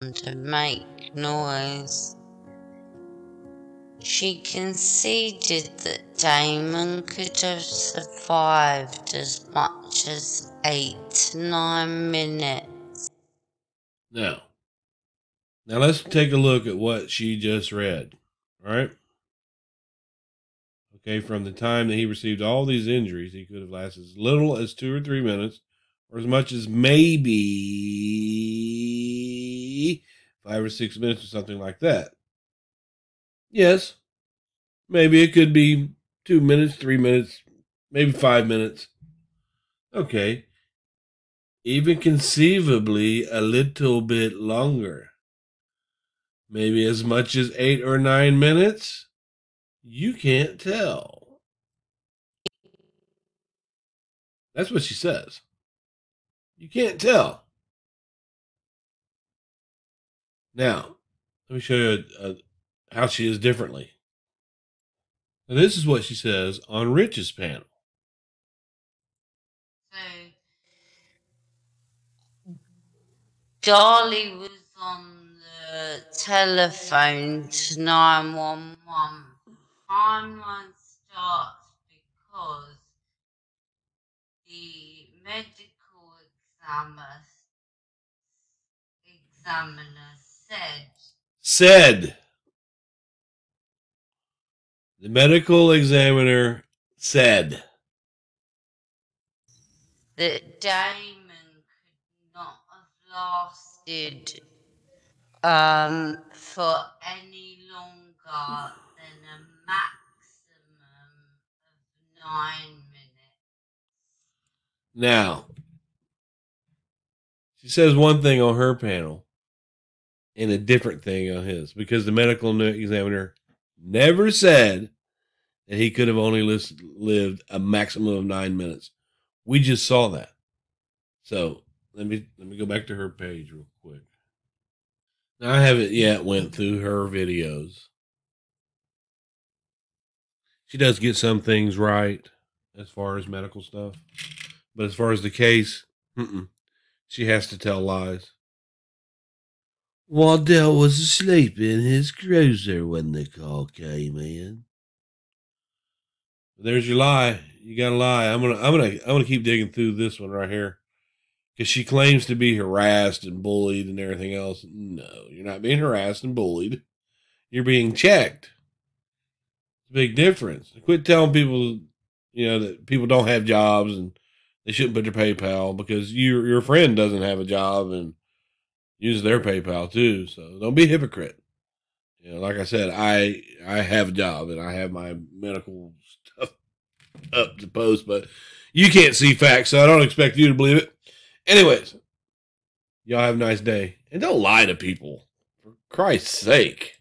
to make noise. She conceded that Damon could have survived as much as eight to nine minutes. Now, now let's take a look at what she just read. All right. Okay, from the time that he received all these injuries, he could have lasted as little as two or three minutes, or as much as maybe five or six minutes or something like that. Yes, maybe it could be two minutes, three minutes, maybe five minutes. Okay. Even conceivably a little bit longer. Maybe as much as eight or nine minutes. You can't tell. That's what she says. You can't tell. Now, let me show you uh, how she is differently. And this is what she says on Rich's panel. So, Charlie was on the telephone to 911. Timeline starts because the medical examiner, examiner said Said. The medical examiner said. that Damon could not have lasted um, for any longer than a maximum of nine minutes. Now, she says one thing on her panel and a different thing on his because the medical examiner never said that he could have only lis- lived a maximum of nine minutes. We just saw that. So let me let me go back to her page real quick. Now I haven't yet went through her videos. She does get some things right as far as medical stuff, but as far as the case, she has to tell lies. Waddell was asleep in his cruiser when the call came in. There's your lie. You got to lie. I'm gonna, I'm gonna, I'm gonna keep digging through this one right here, because she claims to be harassed and bullied and everything else. No, you're not being harassed and bullied. You're being checked. It's a big difference. Quit telling people, you know, that people don't have jobs and they shouldn't put their PayPal because your your friend doesn't have a job and uses their PayPal too. So don't be a hypocrite. You know, like I said, I I have a job and I have my medical stuff up to post, but you can't see facts, so I don't expect you to believe it. Anyways, y'all have a nice day. And don't lie to people. For Christ's sake.